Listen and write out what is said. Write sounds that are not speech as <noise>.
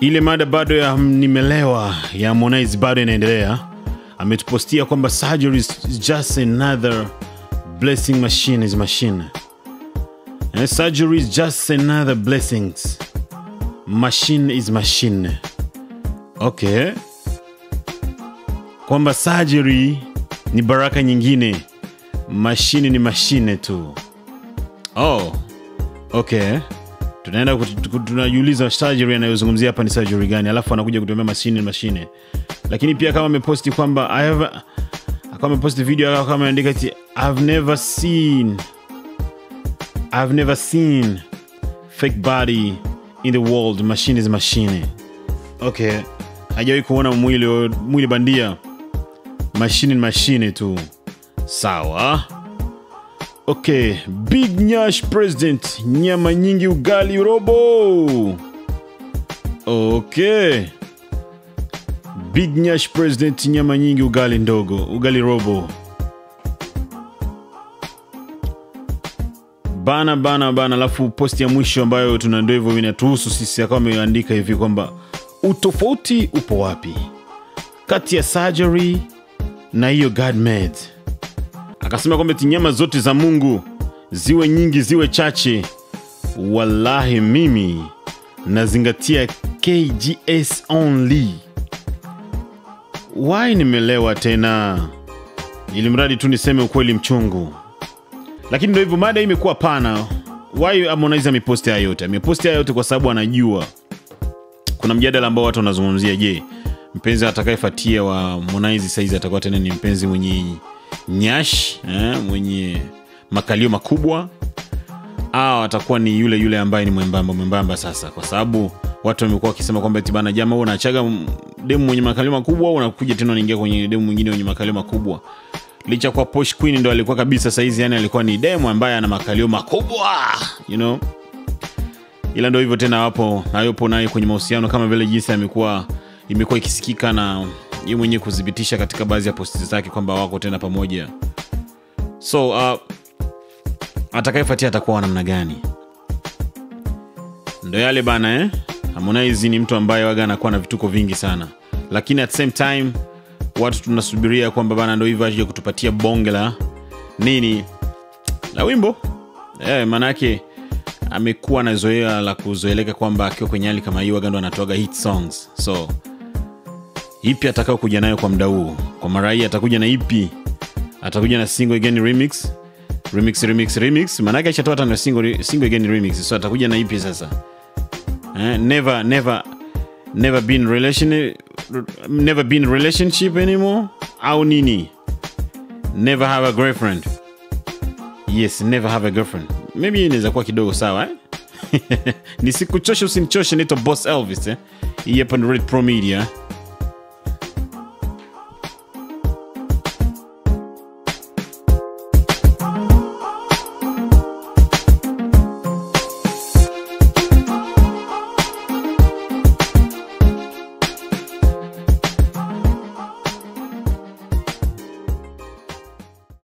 ile mada bado ya nimelewa ya Harmonize bado inaendelea. Ametupostia kwamba surgery is just another blessing machine is machine. And surgery is just another blessings. Machine is machine. Okay. Kwamba surgery ni baraka nyingine, mashine ni mashine tu. Oh, okay. Tunaenda tunajiuliza surgery anayozungumzia hapa ni surgery gani, alafu anakuja kutuambia mashine mashine. Lakini pia kama ameposti kwamba I have kama ameposti video kama ameandika ti I've never seen I've never seen fake body in the world, machine is machine. Okay, hajawahi kuona mwili mwili bandia, mashine ni mashine tu. Sawa. Okay, Big Nyash President, nyama nyingi ugali robo. Okay. Big Nyash President, nyama nyingi ugali ndogo, ugali robo. Bana bana bana, alafu posti ya mwisho ambayo tuna ndio hivyo inatuhusu sisi, akawa ameandika hivi kwamba utofauti upo wapi kati ya surgery na hiyo God made akasema kwamba eti nyama zote za Mungu ziwe nyingi ziwe chache, wallahi mimi nazingatia KGS only. Why nimelewa tena, ili mradi tu niseme ukweli mchungu. Lakini ndo hivyo, mada imekuwa pana. Why Harmonize ameposti haya yote? Ameposti haya yote kwa sababu anajua kuna mjadala ambao watu wanazungumzia. Je, mpenzi atakayefuatia wa Harmonize saizi atakuwa tena ni mpenzi mwenye nyash eh, mwenye makalio makubwa au atakuwa ni yule yule ambaye ni mwembamba mwembamba sasa, kwa sababu watu wamekuwa wakisema kwamba tibana jama wewe unachaga demu mwenye makalio makubwa unakuja tena unaingia kwenye demu mwingine mwenye makalio makubwa. Licha kwa Posh Queen ndo alikuwa kabisa saizi, yani alikuwa ni demu ambaye ana makalio makubwa you know ila ndo hivyo tena, wapo hayupo naye kwenye mahusiano kama vile jinsi amekuwa imekuwa ikisikika na yeye mwenyewe kuthibitisha katika baadhi ya posti zake kwamba wako tena pamoja. So uh, atakayefuatia atakuwa wa namna gani? Ndo yale bana eh? Harmonize ni mtu ambaye waga anakuwa na vituko vingi sana, lakini at same time watu tunasubiria kwamba bana ndo hivyo aje kutupatia bonge la nini la wimbo eh, maanaake amekuwa na zoea la kuzoeleka kwamba akiwa kwenye hali kama hii waga ndo anatoaga hit songs so ipi atakao kuja nayo kwa mda huo kwa mara hii atakuja na ipi? Atakuja na single again remix? Remix remix remix? Maanake ashatoa na single, single again remix. So atakuja na ipi sasa? Eh, never never never been relation never been relationship anymore? Au nini? Never have a girlfriend. Yes never have a girlfriend. Maybe inaweza kuwa kidogo sawa eh? <laughs> nisikuchoshe usinichoshe naitwa boss elvis eh? hii hapa ni red pro media